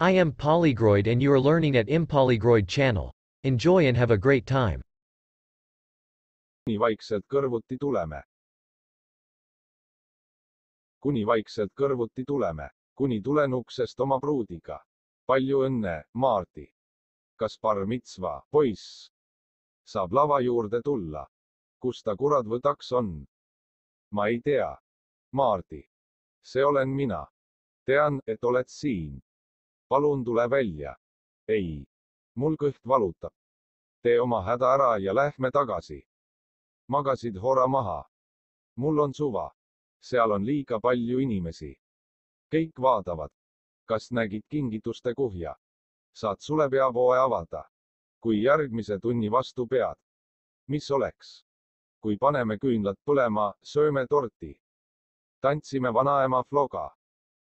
I am Polygroid and you are learning at Impolygroid channel. Enjoy and have a great time. kuni vaikselt kõrvuti tuleme. kuni vaikselt kõrvuti tuleme, kuni tulen uksest oma pruudiga. palju õnne, Maarti. kas bar mitsva, poiss? saab lava juurde tulla. kus ta kurat võtaks on? ma ei tea. Maardi. see olen mina. tean, et oled siin. Palun tule välja. ei. mul kõht valutab. tee oma häda ära ja lähme tagasi. magasid hora maha. mul on suva. seal on liiga palju inimesi. kõik vaatavad. kas nägid kingituste kuhja? saad sulepeavoe avada. kui järgmise tunni vastu pead. mis oleks? kui paneme küünlad põlema, sööme torti. tantsime vanaema Floga.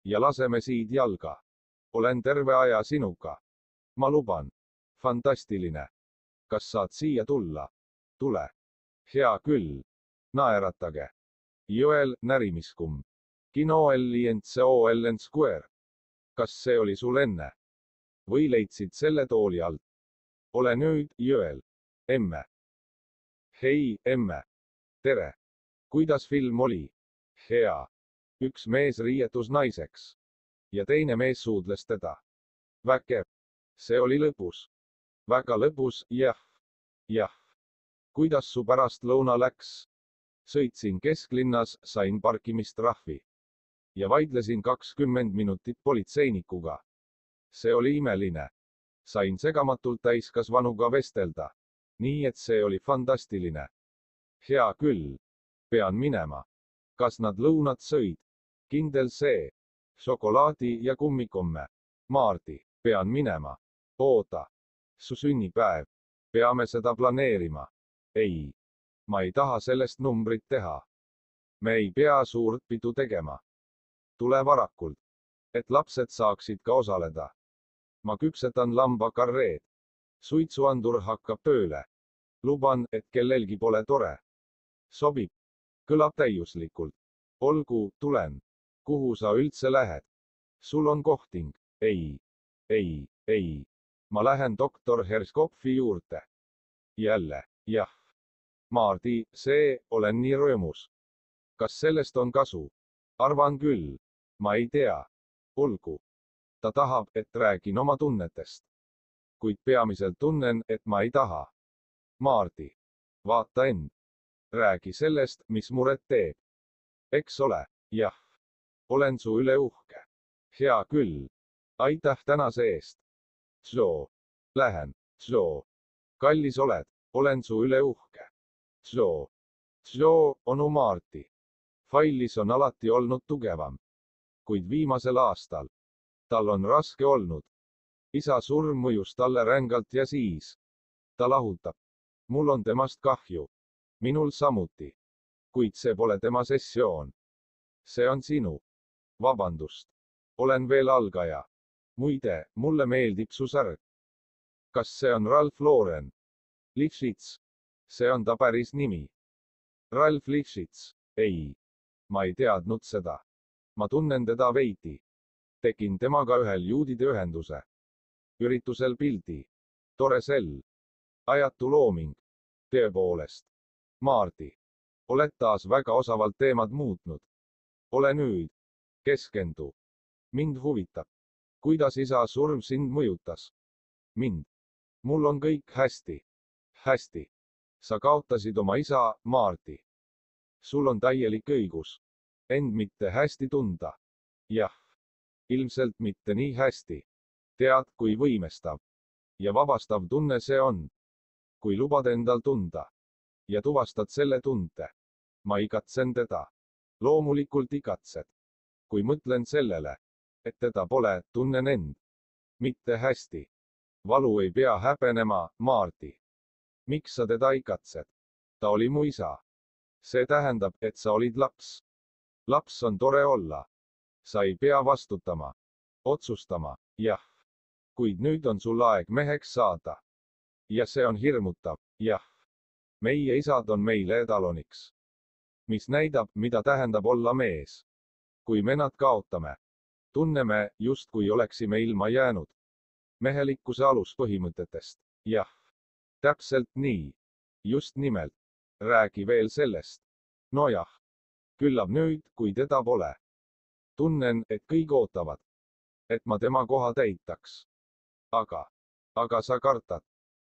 ja laseme siid jalga. Olen terve aja sinuga. ma luban. fantastiline. kas saad siia tulla? tule. hea küll. naeratage. Joel närimiskum. kino L-I-N-C-O Ellen Square. kas see oli sul enne? või leidsid selle tooli alt? ole nüüd, Joel. emme hei, emme. tere. kuidas film oli? hea. üks mees riietus naiseks. Ja teine mees suudles teda. vägev. see oli lõbus. väga lõbus, jah. jah. kuidas su pärastlõuna läks? sõitsin kesklinnas, sain parkimistrahvi. ja vaidlesin kakskümmend minutit politseinikuga. see oli imeline. sain segamatult täiskasvanuga vestelda nii et see oli fantastiline. hea küll. pean minema. kas nad lõunat sõid? kindel see. Šokolaadi ja kummikomme. Maardi, pean minema. oota. su sünnipäev. peame seda planeerima. ei. ma ei taha sellest numbrit teha. me ei pea suurt pidu tegema. tule varakult. et lapsed saaksid ka osaleda. ma küpsetan lambakarreed suitsuandur hakkab tööle. luban, et kellelgi pole tore. sobib. kõlab täiuslikult. olgu, tulen. Kuhu sa üldse lähed? sul on kohting. ei, ei, ei. ma lähen doktor Herskopfi juurde. jälle, jah. Maardi, see, olen nii rõõmus. kas sellest on kasu? arvan küll. ma ei tea. olgu. ta tahab, et räägin oma tunnetest kuid peamiselt tunnen, et ma ei taha. Maardi, vaata end. räägi sellest, mis muret teeb. eks ole, jah. Olen su üle uhke. hea küll. aitäh tänase eest. Joe. Lähen, Joe. kallis oled, olen su üle uhke. Joe. Joe, onu Maarti. Failis on alati olnud tugevam. kuid viimasel aastal. tal on raske olnud isa surm mõjus talle rängalt ja siis ta lahutab. mul on temast kahju. minul samuti. kuid see pole tema sessioon. see on sinu. Vabandust. olen veel algaja. muide, mulle meeldib su särk. kas see on Ralph Lauren? Lifshitz. see on ta päris nimi. Ralph Lifshitz. ei. ma ei teadnud seda. ma tunnen teda veidi. tegin temaga ühel juudide ühenduse üritusel pildi. tore sell. ajatu looming. tõepoolest. Maardi. oled taas väga osavalt teemad muutnud. ole nüüd. Keskendu. mind huvitab. kuidas isa surm sind mõjutas? mind. mul on kõik hästi. hästi. sa kaotasid oma isa, Maardi. sul on täielik õigus. end mitte hästi tunda. jah. ilmselt mitte nii hästi tead, kui võimestav ja vabastav tunne see on. kui lubad endal tunda ja tuvastad selle tunde. ma igatsen teda. loomulikult igatsed. Kui mõtlen sellele, et teda pole, tunnen end mitte hästi. valu ei pea häbenema, Maardi. miks sa teda igatsed? ta oli mu isa. see tähendab, et sa olid laps. laps on tore olla. sa ei pea vastutama, otsustama, jah kuid nüüd on sul aeg meheks saada. ja see on hirmutav, jah. meie isad on meile etaloniks. mis näitab, mida tähendab olla mees. Kui me nad kaotame, tunneme, justkui oleksime ilma jäänud. mehelikkuse aluspõhimõtetest. jah, täpselt nii. just nimelt. räägi veel sellest. nojah, küllap nüüd, kui teda pole. tunnen, et kõik ootavad, et ma tema koha täitaks. aga, aga sa kardad,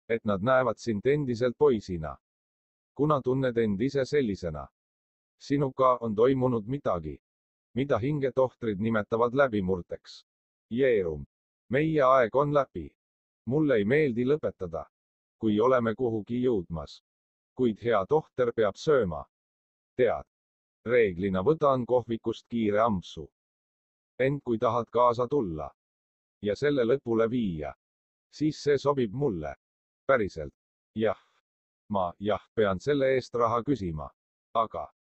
et nad näevad sind endiselt poisina. kuna tunned end ise sellisena. sinuga on toimunud midagi, mida hingetohtrid nimetavad läbimurdeks. Jeerum, meie aeg on läbi. mulle ei meeldi lõpetada, kui oleme kuhugi jõudmas. kuid hea tohter peab sööma. tead, reeglina võtan kohvikust kiire ampsu. ent kui tahad kaasa tulla ja selle lõpule viia, siis see sobib mulle. päriselt. jah. ma, jah, pean selle eest raha küsima. aga.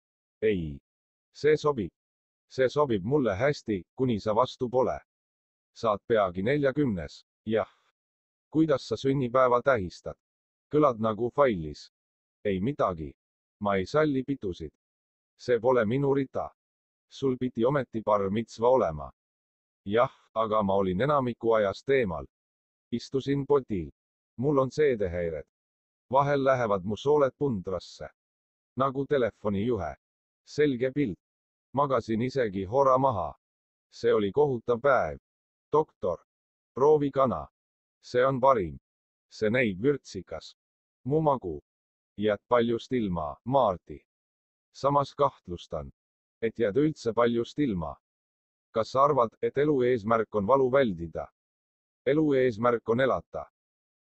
ei. see sobib. See sobib mulle hästi, kuni sa vastu pole. saad peagi neljakümnes, jah. kuidas sa sünnipäeva tähistad? kõlad nagu failis. ei midagi. ma ei salli pitusid. see pole minu rida. sul pidi ometi bar mitsva olema. jah, aga ma olin enamiku ajast eemal. istusin potil mul on seedehäired. vahel lähevad mu sooled puntrasse. nagu telefonijuhe. selge pilt. Magasin isegi hora maha. see oli kohutav päev. doktor, proovi kana. see on parim. see näib vürtsikas. mu magu. jääd paljust ilma, Maarti. samas kahtlustan, et jääd üldse paljust ilma. kas sa arvad, et elu eesmärk on valu väldida? elu eesmärk on elata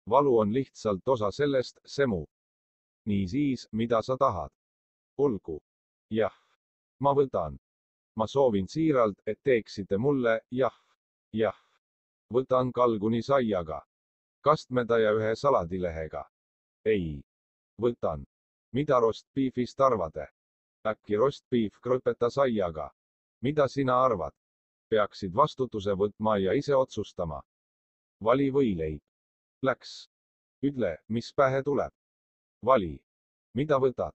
valu on lihtsalt osa sellest, semu. niisiis, mida sa tahad? olgu. jah. Ma võtan. ma soovin siiralt, et teeksite mulle, jah, jah. võtan kalguni saiaga. kastmeda ja ühe saladilehega. ei. võtan. mida rostbeefist arvate? äkki rostbeef krõpeta saiaga? mida sina arvad? peaksid vastutuse võtma ja ise otsustama. vali võileib. Läks. ütle, mis pähe tuleb. vali. mida võtad?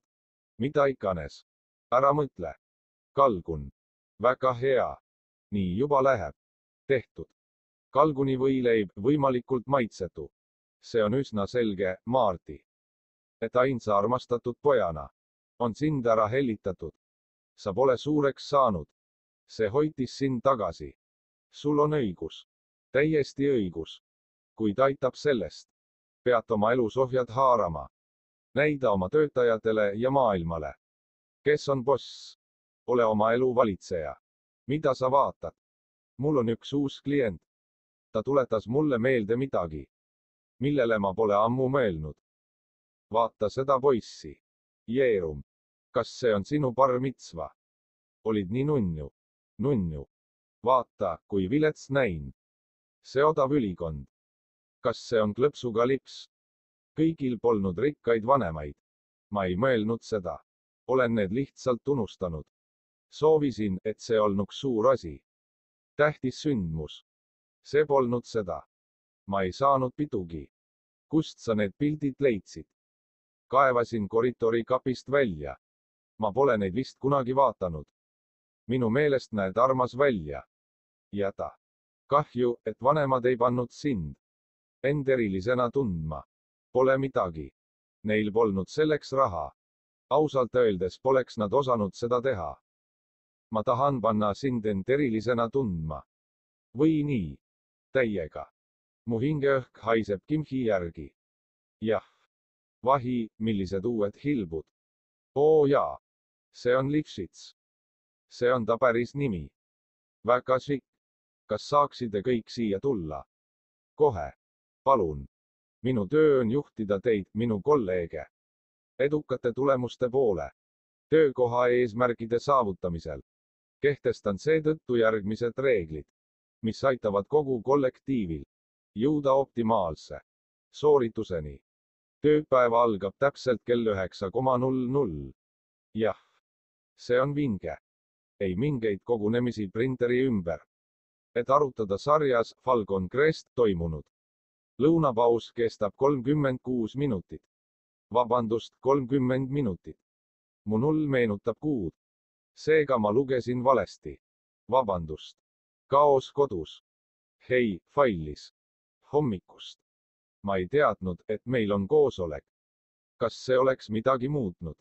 mida iganes. ära mõtle. Kalgun. väga hea. nii juba läheb. tehtud. kalguni võileib võimalikult maitsetu. see on üsna selge, Maarti. et ainsa armastatud pojana on sind ära hellitatud. sa pole suureks saanud. see hoitis sind tagasi. sul on õigus. täiesti õigus kuid aitab sellest. pead oma elus ohjad haarama. näida oma töötajatele ja maailmale. kes on boss? Ole oma elu valitseja. mida sa vaatad? mul on üks uus klient. ta tuletas mulle meelde midagi, millele ma pole ammu mõelnud. vaata seda poissi. Jeerum. kas see on sinu bar mitsva? olid nii nunnu. nunnu. vaata, kui vilets näin. see odav ülikond kas see on klõpsuga lips? kõigil polnud rikkaid vanemaid. ma ei mõelnud seda. olen need lihtsalt unustanud. Soovisin, et see olnuks suur asi. tähtis sündmus. see polnud seda. ma ei saanud pidugi. kust sa need pildid leidsid? kaevasin koridori kapist välja. ma pole neid vist kunagi vaadanud. minu meelest näed armas välja. jäta. kahju, et vanemad ei pannud sind end erilisena tundma. Pole midagi. Neil polnud selleks raha. ausalt öeldes poleks nad osanud seda teha. Ma tahan panna sind end erilisena tundma. või nii. täiega. mu hingeõhk haiseb kimhi järgi. jah. vahi, millised uued hilbud. oo jaa. see on Lipsits. see on ta päris nimi. väga šikk. kas saaksite kõik siia tulla? kohe palun. minu töö on juhtida teid, minu kolleege, edukate tulemuste poole, töökoha eesmärgide saavutamisel. Kehtestan seetõttu järgmised reeglid, mis aitavad kogu kollektiivil jõuda optimaalse soorituseni. tööpäev algab täpselt kell üheksa koma null null. jah, see on vinge. ei mingeid kogunemisi printeri ümber. et arutada sarjas Falcon Crest toimunud lõunapaus kestab kolmkümmend kuus minutit. vabandust, kolmkümmend minutit. mu null meenutab kuud. Seega ma lugesin valesti. vabandust. kaos kodus. hei, Failis. hommikust. ma ei teadnud, et meil on koosolek. kas see oleks midagi muutnud?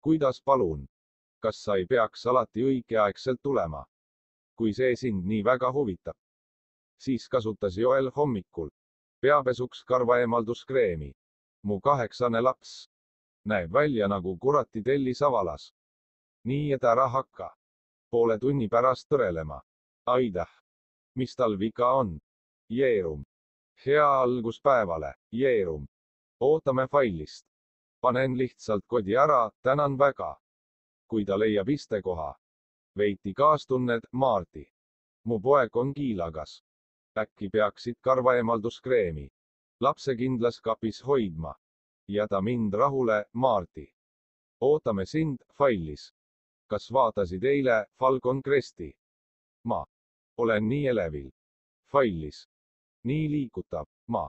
kuidas palun? kas sa ei peaks alati õigeaegselt tulema? kui see sind nii väga huvitab. siis kasutas Joel hommikul peapesuks karvaeemalduskreemi. mu kaheksane laps näeb välja nagu kurati tellisavalas. Nii et ära hakka. poole tunni pärast tõrelema. aitäh. mis tal viga on? Jeerum. hea algus päevale, Jeerum. ootame failist. panen lihtsalt kodi ära, tänan väga. kui ta leiab istekoha. veiti kaastunnet, Maarti. mu poeg on kiilagas. äkki peaksid karvaeemalduskreemi lapsekindlas kapis hoidma jäta mind rahule, Maarti. ootame sind, Failis. Kas vaatasid eile Falcon Cresti? ma olen nii elevil. Failis. nii liigutav, ma.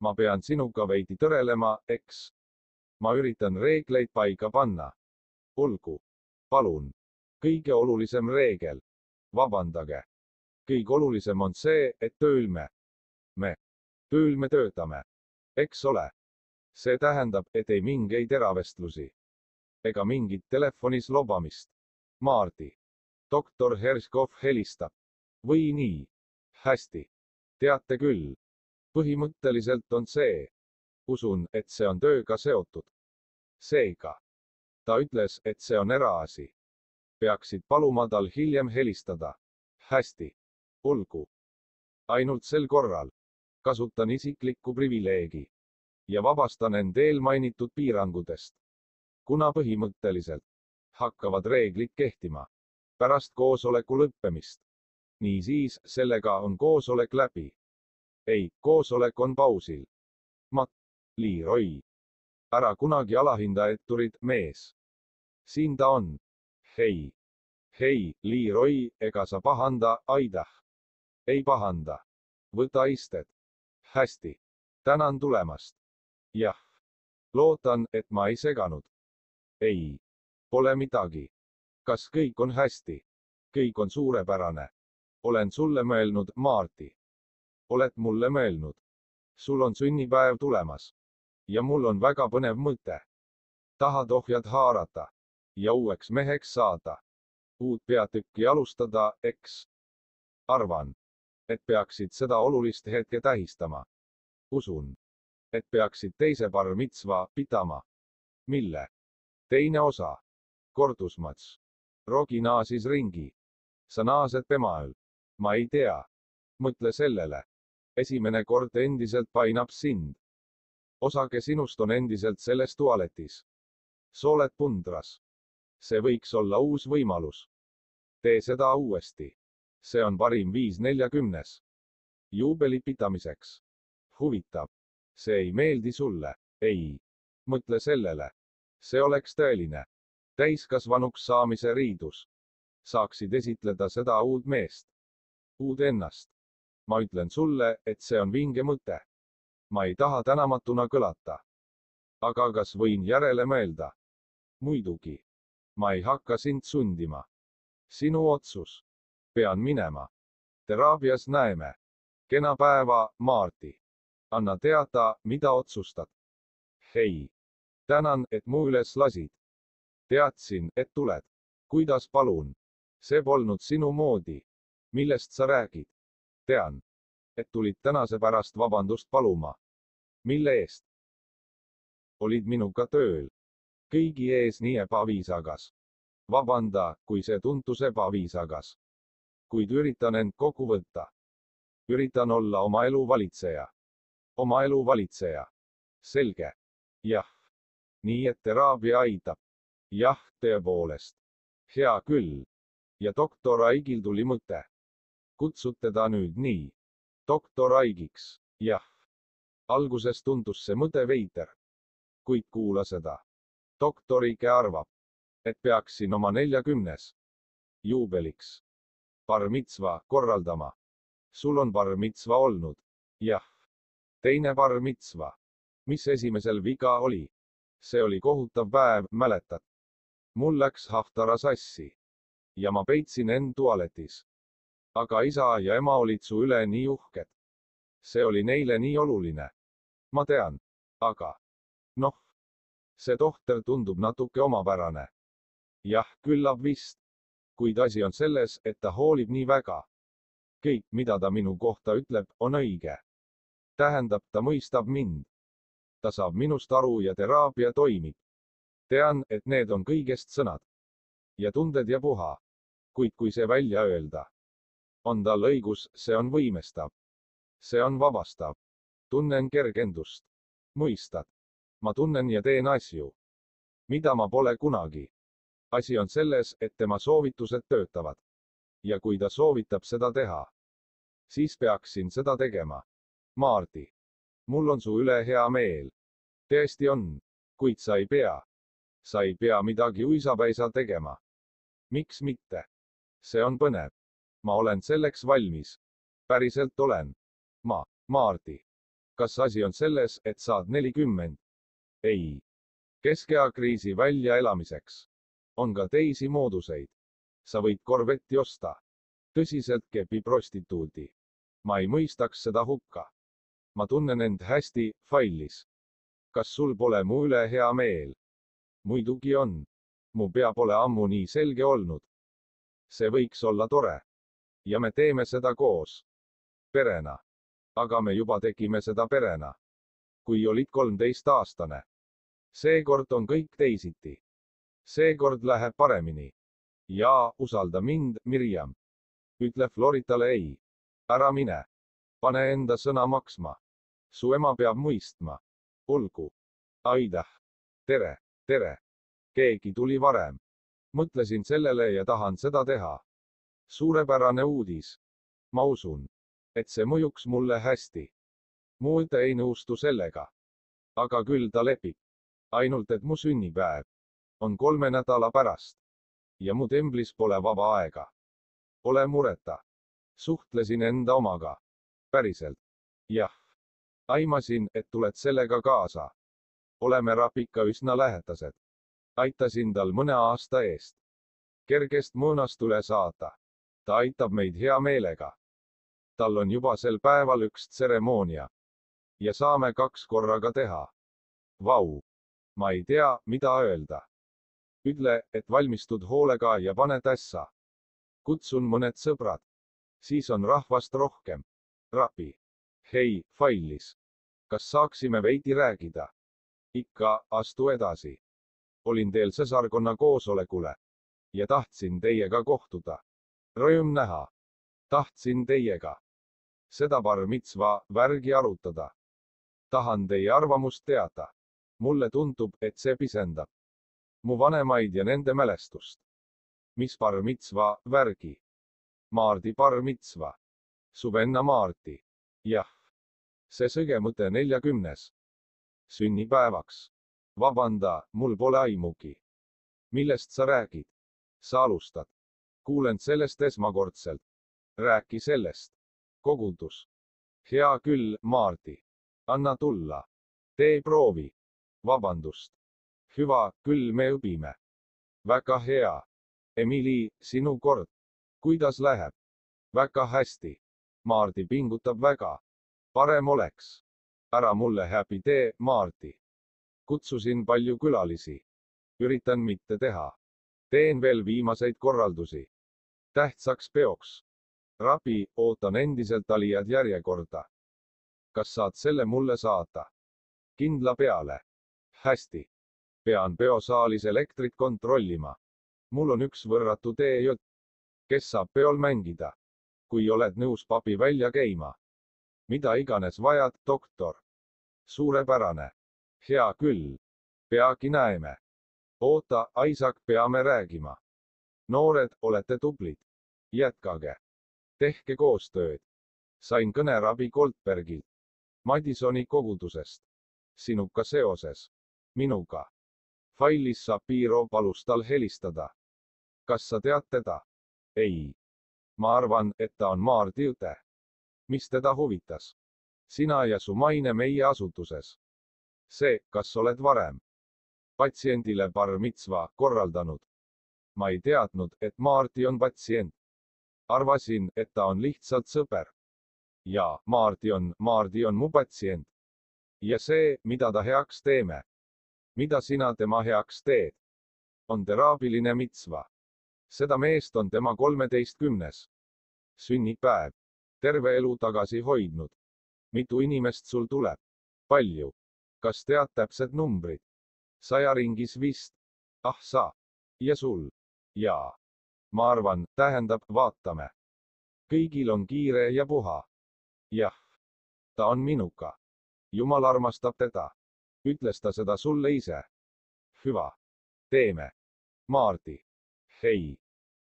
ma pean sinuga veidi tõrelema, eks. ma üritan reegleid paika panna. olgu. palun. kõige olulisem reegel. vabandage. kõige olulisem on see, et tööl me. me. tööl me töötame. eks ole see tähendab, et ei mingeid eravestlusi. ega mingit telefonis lobamist. Maardi. doktor Herskov helistab. või nii. hästi. teate küll. põhimõtteliselt on see. usun, et see on tööga seotud. seega. ta ütles, et see on eraasi. peaksid paluma tal hiljem helistada. hästi. olgu. ainult sel korral. kasutan isiklikku privileegi ja vabastan end eelmainitud piirangutest. kuna põhimõtteliselt hakkavad reeglid kehtima pärast koosoleku lõppemist. niisiis, sellega on koosolek läbi. ei, koosolek on pausil. Matt, Leroy. ära kunagi alahinda etturit, mees. siin ta on. hei. hei, Leroy, ega sa pahanda, aitäh. ei pahanda. võta istet. hästi. tänan tulemast jah. loodan, et ma ei seganud. ei. Pole midagi. kas kõik on hästi? kõik on suurepärane. olen sulle mõelnud, Maarti. oled mulle mõelnud? sul on sünnipäev tulemas. ja mul on väga põnev mõte. tahad ohjad haarata ja uueks meheks saada. uut peatükki alustada, eks? arvan, et peaksid seda olulist hetke tähistama. usun et peaksid teise bar mitzva pidama. mille? teine osa. Kordusmats. Rogi naasis ringi. sa naased tema ööl. ma ei tea. mõtle sellele. esimene kord endiselt painab sind. osake sinust on endiselt selles tualetis. sa oled pundras. see võiks olla uus võimalus. tee seda uuesti. see on parim viis neljakümnes. juubeli pidamiseks. huvitav see ei meeldi sulle, ei. mõtle sellele. see oleks tõeline. Täiskasvanuks saamise riidus. saaksid esitleda seda uut meest. uud ennast. ma ütlen sulle, et see on vinge mõte. ma ei taha tänamatuna kõlata. aga kas võin järele mõelda? muidugi. ma ei hakka sind sundima. sinu otsus. pean minema. teraapias näeme. kena päeva, Maarti anna teada, mida otsustad. hei. tänan, et mu üles lasid. Teadsin, et tuled. kuidas palun? see polnud sinu moodi. millest sa räägid? tean, et tulid tänase pärast vabandust paluma. mille eest? olid minuga tööl. kõigi ees nii ebaviisakas. vabanda, kui see tundus ebaviisakas. kuid üritan end kokku võtta. üritan olla oma elu valitseja oma elu valitseja. selge. jah. nii et teraapia aitab. Jah, tõepoolest. hea küll. ja doktor Aigil tuli mõte. kutsud teda nüüd nii. doktor Aigiks, jah. alguses tundus see mõte veider. kuid kuula seda. doktor Ike arvab, et peaksin oma neljakümnes juubeliks bar mitzva korraldama. sul on bar mitzva olnud? jah teine bar mitzva. mis esimesel viga oli? see oli kohutav päev, mäletad? Mul läks Haftara sassi. ja ma peitsin end tualetis. aga isa ja ema olid su üle nii uhked. see oli neile nii oluline. ma tean, aga noh, see tohter tundub natuke omapärane. jah, küllap vist. kuid asi on selles, et ta hoolib nii väga. kõik, mida ta minu kohta ütleb, on õige. tähendab, ta mõistab mind. ta saab minust aru ja teraapia toimib. Tean, et need on kõigest sõnad. ja tunded ja puha. kuid kui see välja öelda, on tal õigus, see on võimestav. see on vabastav. tunnen kergendust. mõistad? ma tunnen ja teen asju, mida ma pole kunagi. asi on selles, et tema soovitused töötavad. ja kui ta soovitab seda teha, siis peaksin seda tegema. Maardi, mul on su üle hea meel. tõesti on, kuid sa ei pea. Sa ei pea midagi uisapäisa tegema. miks mitte? see on põnev. ma olen selleks valmis. päriselt olen. ma, Maardi. kas asi on selles, et saad nelikümmend? ei. keskea kriisi väljaelamiseks on ka teisi mooduseid. sa võid korvetti osta. tõsiselt kepi prostituudi. ma ei mõistaks seda hukka. ma tunnen end hästi, failis. kas sul pole mu üle hea meel? Muidugi on. mu pea pole ammu nii selge olnud. see võiks olla tore. ja me teeme seda koos. perena. aga me juba tegime seda perena. kui olid kolmteistaastane seekord on kõik teisiti. seekord läheb paremini. jaa, usalda mind, Mirjam. ütle Floritale ei. ära mine. pane enda sõna maksma. su ema peab mõistma. olgu. aitäh. tere, tere. keegi tuli varem. mõtlesin sellele ja tahan seda teha. suurepärane uudis. ma usun, et see mõjuks mulle hästi. mu õde ei nõustu sellega. aga küll ta lepib ainult et mu sünnipäev on kolme nädala pärast. ja mu temblis pole vaba aega. Ole mureta. suhtlesin enda omaga. päriselt. jah. aimasin, et tuled sellega kaasa. Oleme Rapika üsna lähedased. aitasin tal mõne aasta eest. kergest mõõnast üle saada. ta aitab meid hea meelega. tal on juba sel päeval üks tseremoonia. ja saame kaks korraga teha. Vau ma ei tea, mida öelda. ütle, et valmistud hoolega ja pane tässa. kutsun mõned sõbrad. siis on rahvast rohkem. Rapi. hei, Failis. kas saaksime veidi rääkida? Ikka, astu edasi. olin teel sõsarkonna koosolekule. ja tahtsin teiega kohtuda. Rõõm näha. tahtsin teiega. seda bar mitzva värgi arutada. tahan teie arvamust teada mulle tundub, et see pisendab mu vanemaid ja nende mälestust. mis bar mitzva, värgi? Maardi bar mitzva. su venna Maarti. jah. see sõge mõte neljakümnes. Sünnipäevaks. vabanda, mul pole aimugi. millest sa räägid? sa alustad. kuulen sellest esmakordselt. rääki sellest. kogudus. hea küll, Maardi. anna tulla. tee proovi vabandust. hüva, küll me õpime. väga hea. Emily, sinu kord. kuidas läheb? väga hästi. Maardi pingutab väga. parem oleks. Ära mulle häbi tee, Maardi. kutsusin palju külalisi. üritan mitte teha. teen veel viimaseid korraldusi. tähtsaks peoks. Rabi, ootan endiselt Alijad järjekorda. kas saad selle mulle saata? kindla peale hästi. pean peosaalis elektrit kontrollima. mul on üks võrratu DJ, kes saab peol mängida. kui oled nõus papi välja käima. mida iganes vajad, doktor. Suurepärane. hea küll. peagi näeme. oota, Isaac, peame räägima. noored, olete tublid. jätkage. tehke koostööd. sain kõne Rabi Goldbergilt. Madisoni kogudusest. sinuga seoses minuga. failis Sapiro palus tal helistada. kas sa tead teda? ei. ma arvan, et ta on Maardi õde. mis teda huvitas? Sina ja su maine meie asutuses. see, kas oled varem patsiendile bar mitzva korraldanud? ma ei teadnud, et Maarti on patsient. arvasin, et ta on lihtsalt sõber. ja Maardi on, Maardi on mu patsient. ja see, mida ta heaks teeme, mida sina tema heaks teed, on teraabiline mitsva. seda meest on tema kolmeteistkümnes sünnipäev, terve elu tagasi hoidnud. Mitu inimest sul tuleb? palju? kas tead täpsed numbrid? saja ringis vist. ah sa. ja sul? jaa. ma arvan, tähendab, vaatame. kõigil on kiire ja puha. jah. ta on minuga. jumal armastab teda. ütles ta seda sulle ise? hüva. teeme. Maardi. hei.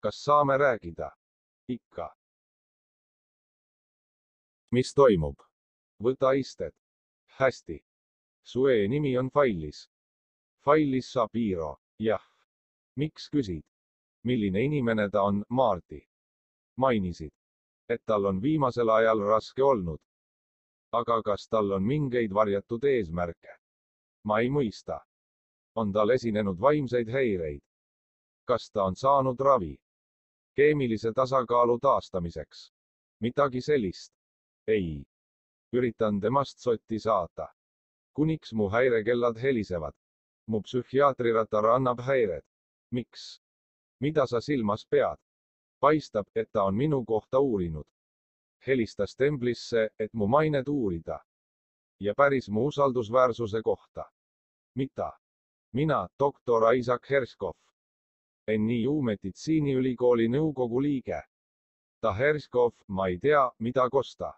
kas saame rääkida? ikka. mis toimub? Võta istet. hästi. su e-nimi on failis. failis Sabiro, jah. miks küsid? milline inimene ta on, Maarti? mainisid, et tal on viimasel ajal raske olnud. aga kas tal on mingeid varjatud eesmärke? ma ei mõista. on tal esinenud vaimseid häireid? kas ta on saanud ravi? keemilise tasakaalu taastamiseks? midagi sellist? ei. Üritan temast sotti saata. kuniks mu häirekellad helisevad. mu psühhiaatriratar annab häired. miks? mida sa silmas pead? paistab, et ta on minu kohta uurinud. helistas templisse, et mu mainet uurida. ja päris mu usaldusväärsuse kohta. mida? mina, doktor Isaac Herskov. NIU meditsiiniülikooli nõukogu liige. ta Herskov, ma ei tea, mida kosta.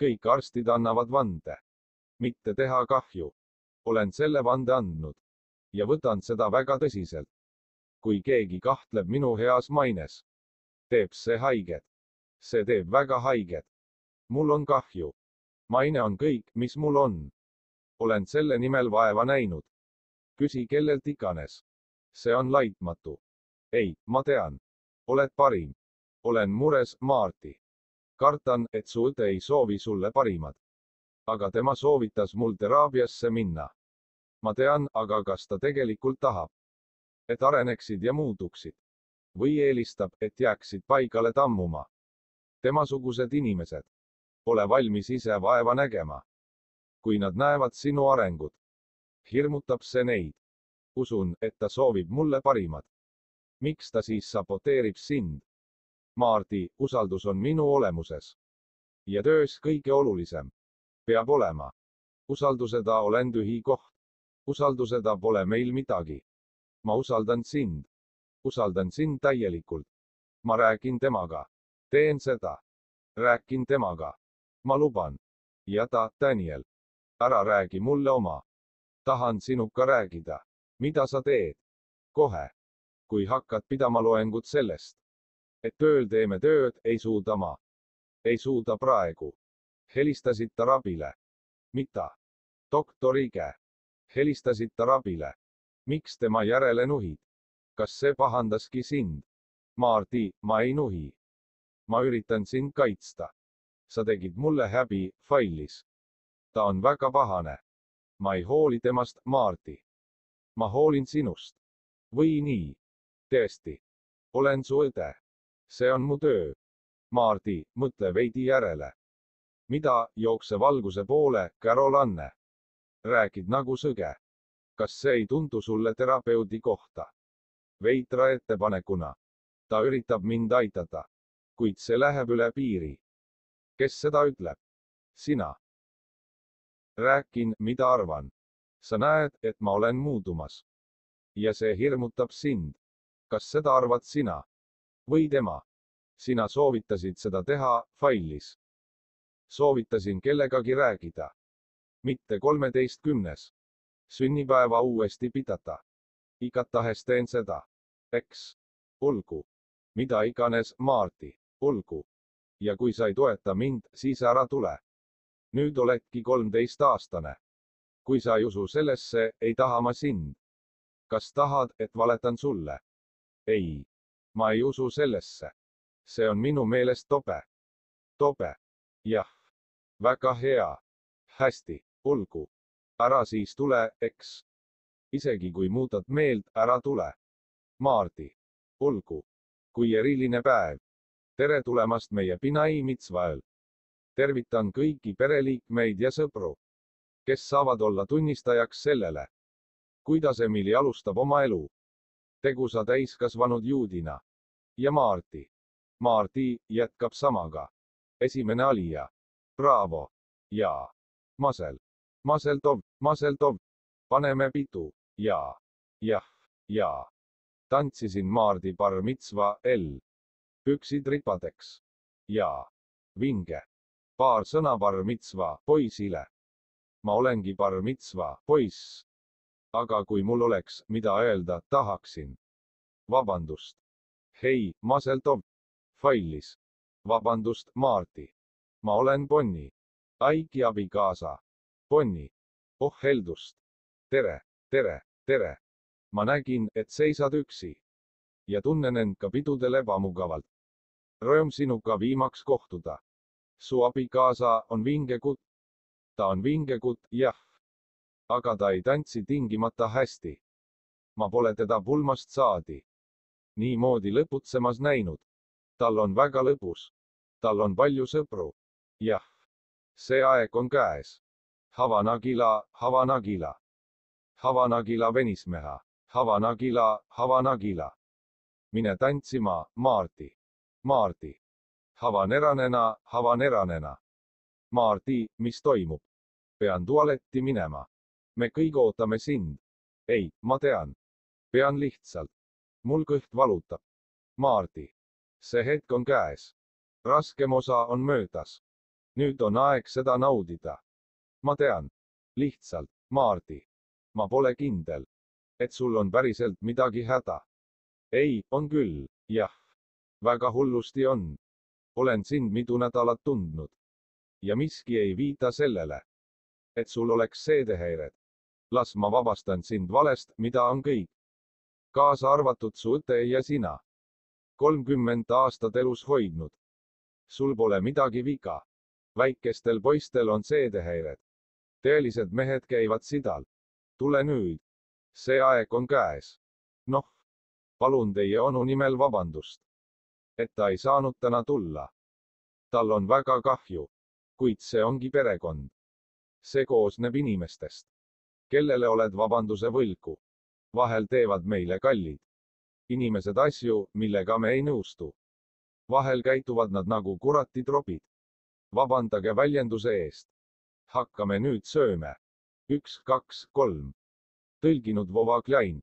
Kõik arstid annavad vande. mitte teha kahju. olen selle vande andnud. ja võtan seda väga tõsiselt kui keegi kahtleb minu heas maines. teeb see haiget. see teeb väga haiget. mul on kahju. maine on kõik, mis mul on. olen selle nimel vaeva näinud. küsi kellelt iganes. see on laitmatu. ei, ma tean. oled parim. olen mures, Maarti. Kardan, et su õde ei soovi sulle parimat. aga tema soovitas mul teraapiasse minna. ma tean, aga kas ta tegelikult tahab? et areneksid ja muutuksid. või eelistab, et jääksid paigale tammuma. temasugused inimesed pole valmis ise vaeva nägema. kui nad näevad sinu arengut, hirmutab see neid. usun, et ta soovib mulle parimat. miks ta siis saboteerib sind? Maardi, usaldus on minu olemuses. ja töös kõige olulisem. peab olema. usalduseta olen tühi koht. usalduseta pole meil midagi ma usaldan sind. usaldan sind täielikult. ma räägin temaga. teen seda. räägin temaga. ma luban. ja ta, Daniel. ära räägi mulle oma. tahan sinuga rääkida. mida sa teed? kohe. kui hakkad pidama loengut sellest, et tööl teeme tööd, ei suuda ma. ei suuda praegu. helistasid ta rabile. mida? doktor Ige. helistasid ta rabile miks tema järele nuhid? kas see pahandaski sind? Maardi, ma ei nuhi. ma üritan sind kaitsta. sa tegid mulle häbi, Failis. ta on väga pahane. ma ei hooli temast, Maardi. ma hoolin sinust. või nii? tõesti. olen su õde. See on mu töö. Maardi, mõtle veidi järele. mida, jookse valguse poole, Carol Anne. räägid nagu sõge kas see ei tundu sulle terapeudi kohta? veitra ettepanekuna. ta üritab mind aidata. kuid see läheb üle piiri. kes seda ütleb? sina. rääkin, mida arvan. sa näed, et ma olen muutumas. ja see hirmutab sind. kas seda arvad sina? Või tema? sina soovitasid seda teha, failis. soovitasin kellegagi rääkida. mitte kolmeteistkümnes sünnipäeva uuesti pidada. igatahes teen seda. eks. olgu. mida iganes, Maarti, olgu. ja kui sa ei toeta mind, siis ära tule. nüüd oledki kolmteistaastane. kui sa ei usu sellesse, ei taha ma sind. kas tahad, et valetan sulle? ei. Ma ei usu sellesse. see on minu meelest tobe. tobe. jah. väga hea. hästi, olgu ära siis tule, eks. isegi kui muudad meelt, ära tule. Maardi. olgu. kui eriline päev. tere tulemast meie Pinai Mitzvael. tervitan kõiki pereliikmeid ja sõpru, kes saavad olla tunnistajaks sellele, kuidas Emily alustab oma elu. Tegusa täiskasvanud juudina. ja Maarti. Maarti jätkab samaga. esimene alija. Bravo. ja. Masel. Masel tov, Masel tov. paneme pidu. ja. jah, ja. tantsisin Maardi bar mitzva L. püksid ripadeks. ja. vinge. paar sõna bar mitzva poisile. ma olengi bar mitzva poiss aga kui mul oleks, mida öelda, tahaksin. vabandust. hei, Maseltov. Failis. vabandust, Maarti. ma olen Bonni. Aiki abikaasa. Bonni. oh heldust. tere, tere, tere. ma nägin, et seisad üksi. ja tunnen end ka pidudel ebamugavalt. Rõõm sinuga viimaks kohtuda. su abikaasa on vinge kutt. ta on vinge kutt, jah aga ta ei tantsi tingimata hästi. ma pole teda pulmast saadi niimoodi lõbutsemas näinud. tal on väga lõbus. tal on palju sõpru. jah, see aeg on käes. Havanagila, Havanagila. Havanagila venismeha, Havanagila, Havanagila. mine tantsima, Maarti. Maarti. Havaneranena, Havaneranena. Maarti, mis toimub? pean tualetti minema me kõik ootame sind. ei, ma tean. pean lihtsalt. mul kõht valutab. Maardi. see hetk on käes. raskem osa on möödas. nüüd on aeg seda naudida. ma tean. lihtsalt, Maardi. ma pole kindel, et sul on päriselt midagi häda. ei, on küll, jah. väga hullusti on. olen sind mitu nädalat tundnud. ja miski ei viita sellele, et sul oleks seedehäired las ma vabastan sind valest, mida on kõik. kaasa arvatud su õde ja sina. kolmkümmend aastat elus hoidnud. sul pole midagi viga. väikestel poistel on seedehäired. tõelised mehed käivad sidal. tule nüüd. see aeg on käes. noh, palun teie onu nimel vabandust. et ta ei saanud täna tulla. tal on väga kahju. kuid see ongi perekond. see koosneb inimestest kellele oled vabanduse võlgu. vahel teevad meile kallid inimesed asju, millega me ei nõustu. vahel käituvad nad nagu kurati tropid. vabandage väljenduse eest. hakkame nüüd sööme. üks, kaks, kolm. tõlginud Vova Klein